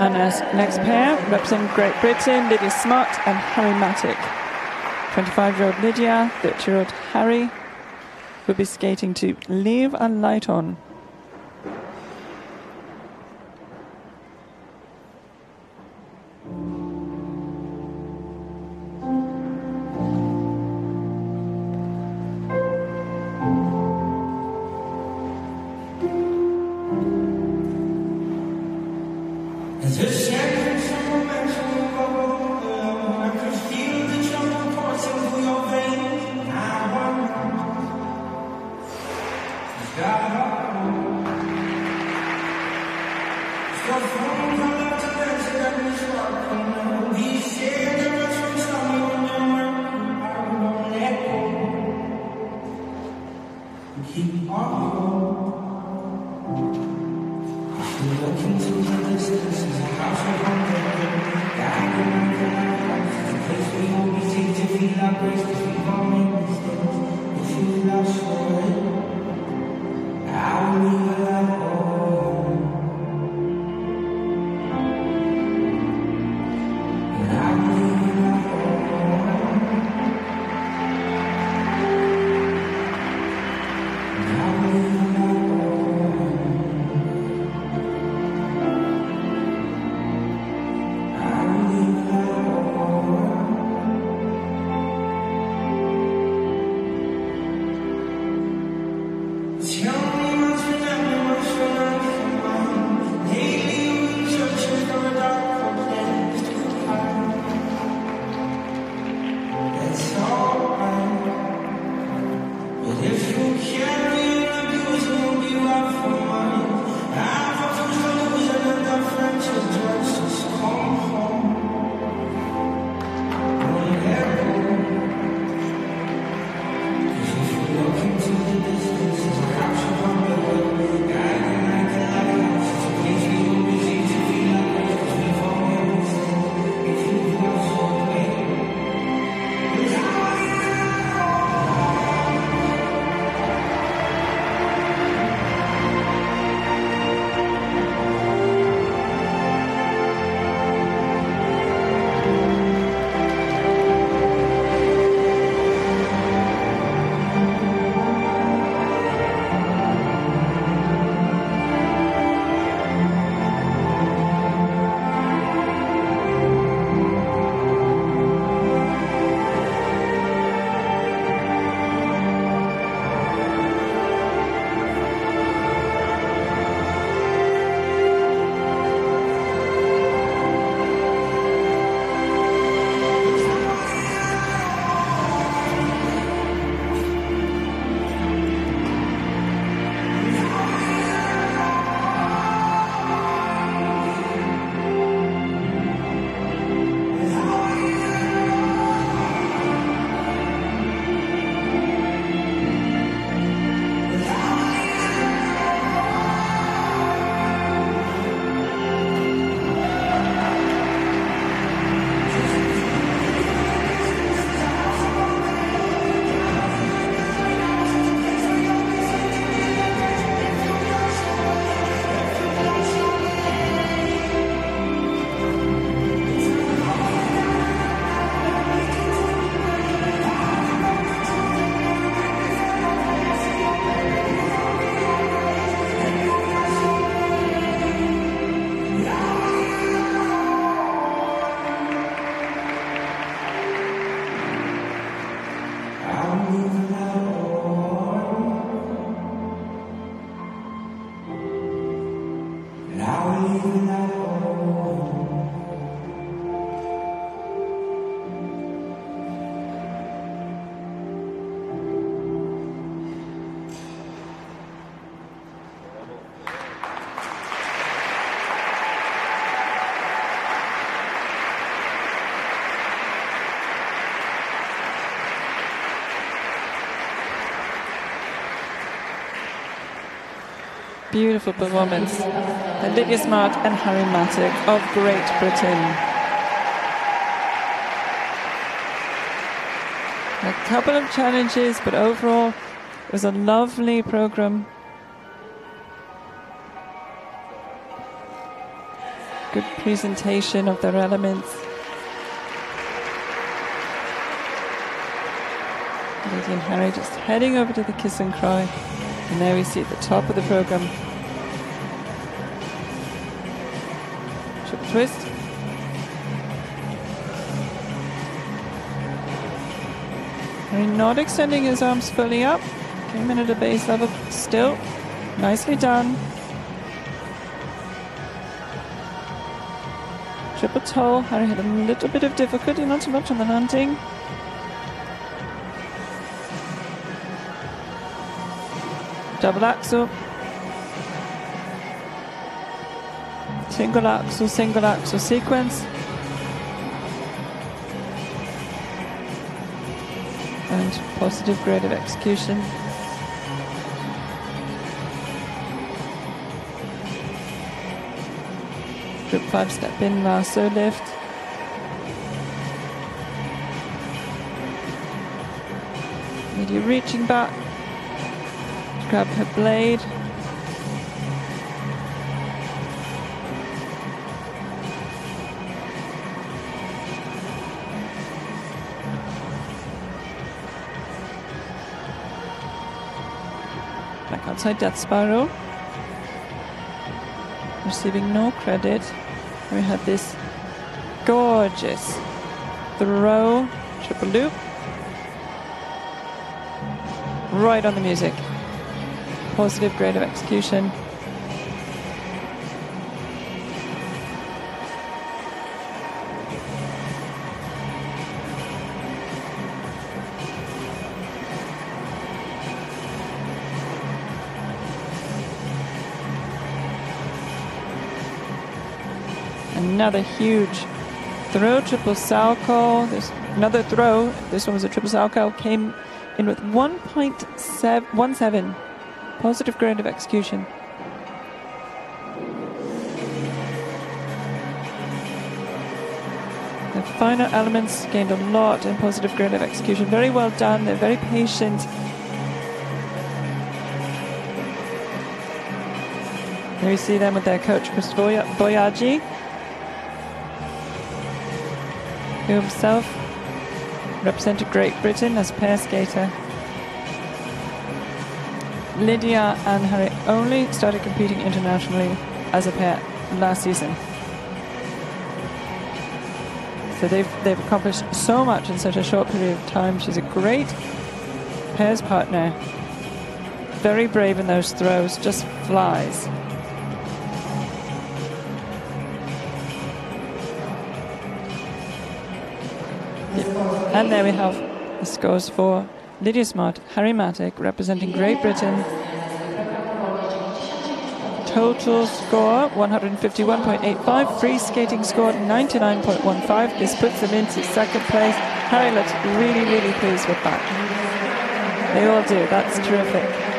And our next pair represent Great Britain, Lydia Smart and Harry Mattick. 25-year-old Lydia, 30-year-old Harry will be skating to Leave a Light On. keep on. I've been looking through the distance as a house of hunger. God, I can make a place where you'll be safe to feel our grace, to keep on in Amen. Beautiful performance. Lydia Smart and Harry Mattick of Great Britain. A couple of challenges, but overall, it was a lovely program. Good presentation of their elements. Lydia and Harry just heading over to the kiss and cry. And now we see at the top of the program. Triple twist. Harry not extending his arms fully up. Came in at a base level still. Nicely done. Triple toe. Harry had a little bit of difficulty, not so much on the landing. Double axel. Single axel, single axel sequence. And positive grade of execution. Group 5 step in lasso lift. Lydia reaching back grab her blade. Back outside Death Spiral. Receiving no credit. We had this gorgeous throw, triple loop. Right on the music. Positive grade of execution. Another huge throw, triple salchow. There's another throw. This one was a triple salchow. Came in with 1.17 positive grade of execution. The final elements gained a lot in positive grade of execution. Very well done. They're very patient. There you see them with their coach Christopher Boyadji, who himself represented Great Britain as pair skater. Lydia and Harry only started competing internationally as a pair last season. So they've, they've accomplished so much in such a short period of time. She's a great pairs partner. Very brave in those throws, just flies. And there we have the scores for Lydia Smart, Harry Mattick representing Great Britain. Total score 151.85, free skating score 99.15. This puts them into second place. Harry looks really, really pleased with that. They all do. That's terrific.